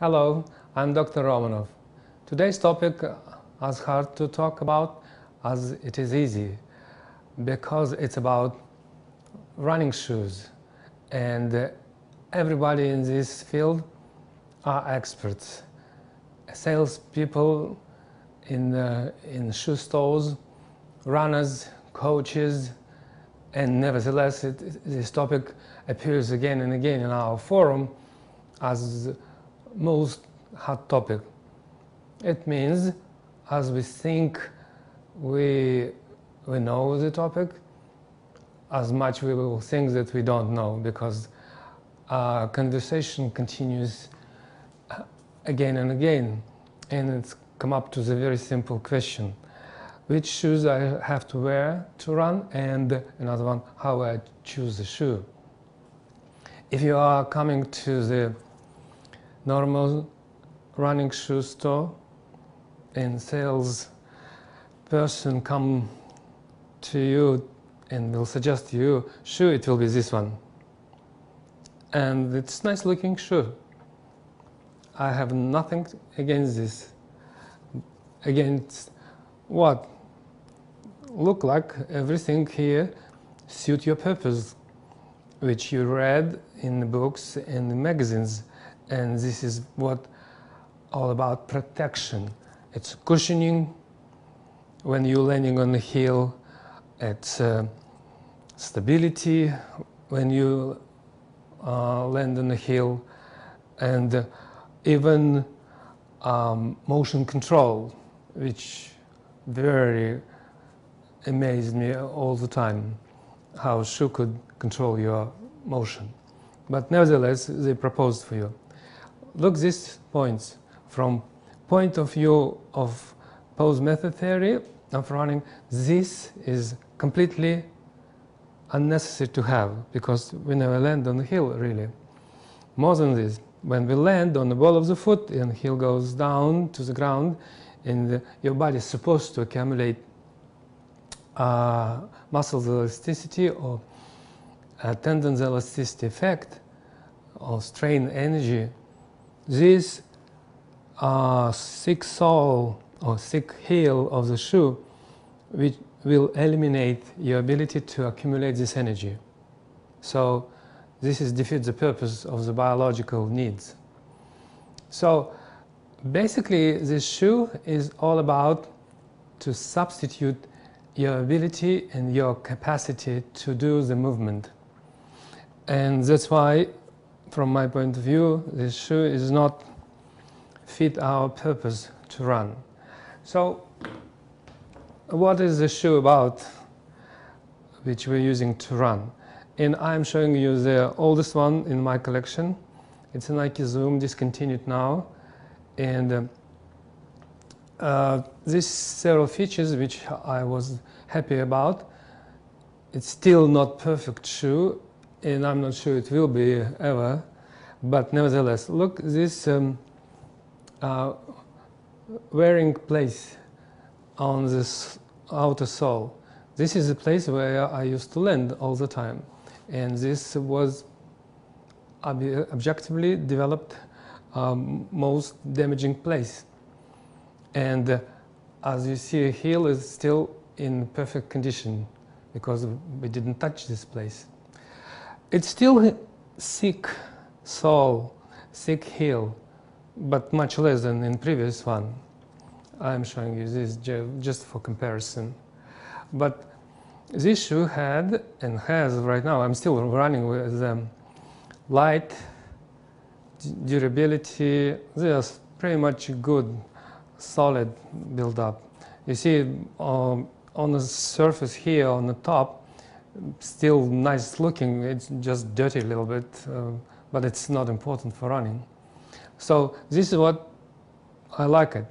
Hello, I'm Dr. Romanov. Today's topic is hard to talk about as it is easy because it's about running shoes and everybody in this field are experts. Salespeople in, uh, in shoe stores, runners, coaches, and nevertheless it, this topic appears again and again in our forum as most hot topic. It means as we think we, we know the topic, as much we will think that we don't know because our conversation continues uh, again and again and it's come up to the very simple question which shoes I have to wear to run and another one how I choose the shoe. If you are coming to the normal running shoe store and sales person come to you and will suggest you shoe, it will be this one. And it's nice looking shoe. I have nothing against this. Against what? Look like everything here suit your purpose, which you read in the books and the magazines. And this is what all about protection. It's cushioning when you're landing on the hill. It's uh, stability when you uh, land on the hill. And uh, even um, motion control, which very amazed me all the time, how shoe could control your motion. But nevertheless, they proposed for you. Look these points from point of view of pose method theory of running, this is completely unnecessary to have because we never land on the hill really. More than this, when we land on the ball of the foot and heel goes down to the ground and the, your body is supposed to accumulate uh, muscle elasticity or uh, tendons elasticity effect or strain energy, this uh, thick sole or thick heel of the shoe which will eliminate your ability to accumulate this energy. So this is defeats the purpose of the biological needs. So basically this shoe is all about to substitute your ability and your capacity to do the movement. And that's why, from my point of view, this shoe is not fit our purpose to run. So what is the shoe about which we're using to run? And I'm showing you the oldest one in my collection. It's a Nike Zoom, discontinued now. And uh, uh, these several features which I was happy about. It's still not perfect shoe, and I'm not sure it will be ever. But nevertheless, look this um, uh, wearing place on this outer sole. This is a place where I used to land all the time. And this was ob objectively developed um, most damaging place. And uh, as you see, heel is still in perfect condition because we didn't touch this place. It's still sick sole, sick heel, but much less than in previous one. I'm showing you this just for comparison. But this shoe had and has right now, I'm still running with them, light, durability, they are pretty much good, solid build up. You see um, on the surface here on the top, still nice looking, it's just dirty a little bit, uh, but it's not important for running. So this is what I like it.